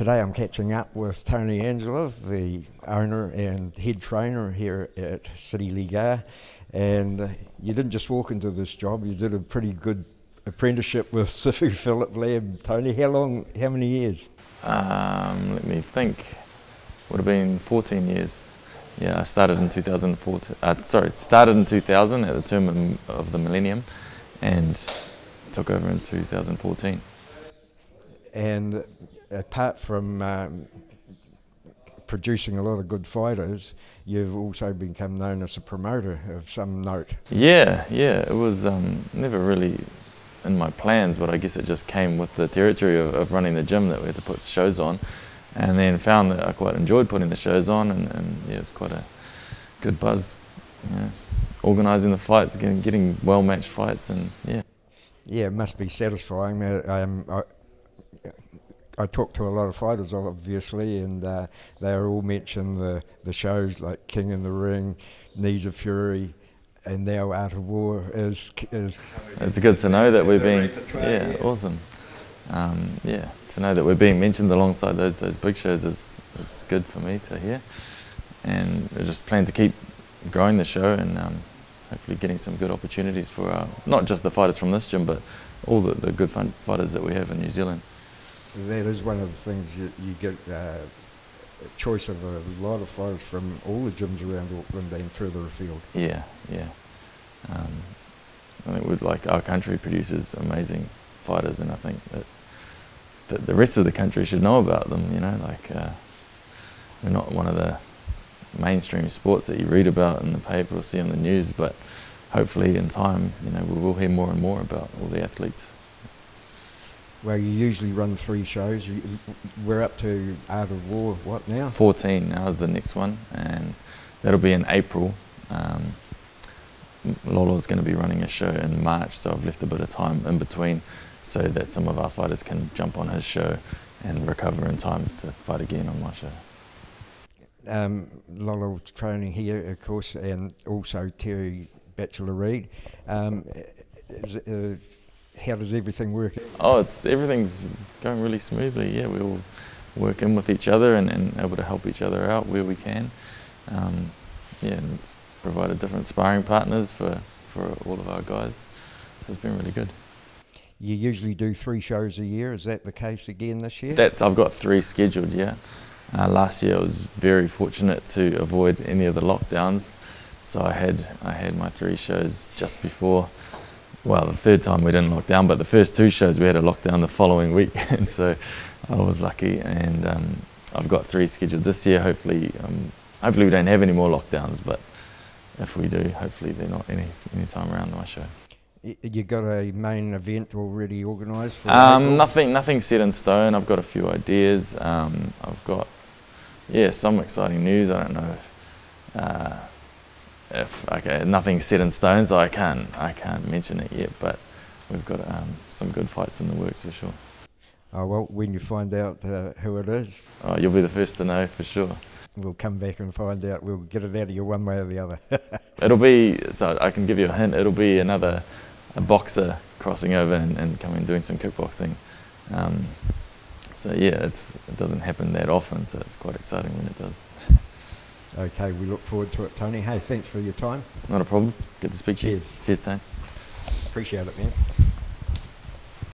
Today I'm catching up with Tony Angelov, the owner and head trainer here at City Lee Gar And you didn't just walk into this job, you did a pretty good apprenticeship with Sifu Phillip Lam. Tony, how long, how many years? Um, let me think. Would have been 14 years. Yeah, I started in 2014. Uh, sorry, started in 2000 at the turn of the millennium, and took over in 2014. And apart from um, producing a lot of good fighters, you've also become known as a promoter of some note. Yeah, yeah, it was um, never really in my plans, but I guess it just came with the territory of, of, running the gym that we had to put shows on, and then found that I quite enjoyed putting the shows on, and, and yeah, it was quite a good buzz, you know, organising the fights, getting, getting well matched fights, and yeah. Yeah, it must be satisfying. Um, I, I talked to a lot of fighters, obviously, and uh, they all mention the, the shows like King in the Ring, Knees of Fury, and now Art of War is. is it's good to know that we're being. Yeah, yeah, awesome. Um, yeah, to know that we're being mentioned alongside those those big shows is, is good for me to hear, and we just plan to keep growing the show and um, hopefully getting some good opportunities for our, not just the fighters from this gym, but all the, the good fighters that we have in New Zealand that is one of the things you, you get uh, a choice of a lot of fighters from all the gyms around Auckland and further afield. Yeah, yeah. Um, I think with like our country produces amazing fighters, and I think that, that the rest of the country should know about them. You know, like uh, we're not one of the mainstream sports that you read about in the paper or see on the news, but hopefully in time, you know, we will hear more and more about all the athletes well, you usually run three shows. We're up to Art of War, what now? 14 now is the next one, and that'll be in April. Um, Lolo's going to be running a show in March, so I've left a bit of time in between so that some of our fighters can jump on his show and recover in time to fight again on my show. Um, Lolo's training here, of course, and also Terry Batchelor Reid. Um, uh, how does everything work? Oh, it's everything's going really smoothly. Yeah, we all work in with each other and, and able to help each other out where we can. Um, yeah, and it's provided different sparring partners for, for all of our guys. So it's been really good. You usually do three shows a year. Is that the case again this year? That's I've got three scheduled. Yeah. Uh, last year I was very fortunate to avoid any of the lockdowns, so I had I had my three shows just before well, the third time we didn't lock down, but the first two shows we had a lockdown the following week, and so I was lucky. And um, I've got three scheduled this year. Hopefully, um, hopefully we don't have any more lockdowns, but if we do, hopefully they're not any any time around my show. You got a main event already organised? Um, nothing, nothing set in stone. I've got a few ideas. Um, I've got, yeah, some exciting news. I don't know. If, uh, if okay, nothing's set in stone, so I can't I can't mention it yet. But we've got um, some good fights in the works for sure. Oh well, when you find out uh, who it is, oh, you'll be the first to know for sure. We'll come back and find out. We'll get it out of you one way or the other. it'll be so I can give you a hint. It'll be another a boxer crossing over and, and coming and doing some kickboxing. Um, so yeah, it's it doesn't happen that often, so it's quite exciting when it does. Okay, we look forward to it, Tony. Hey, thanks for your time. Not a problem. Good to speak Cheers. to you. Cheers, Tony. Appreciate it, man.